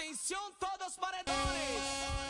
Atenção todos os!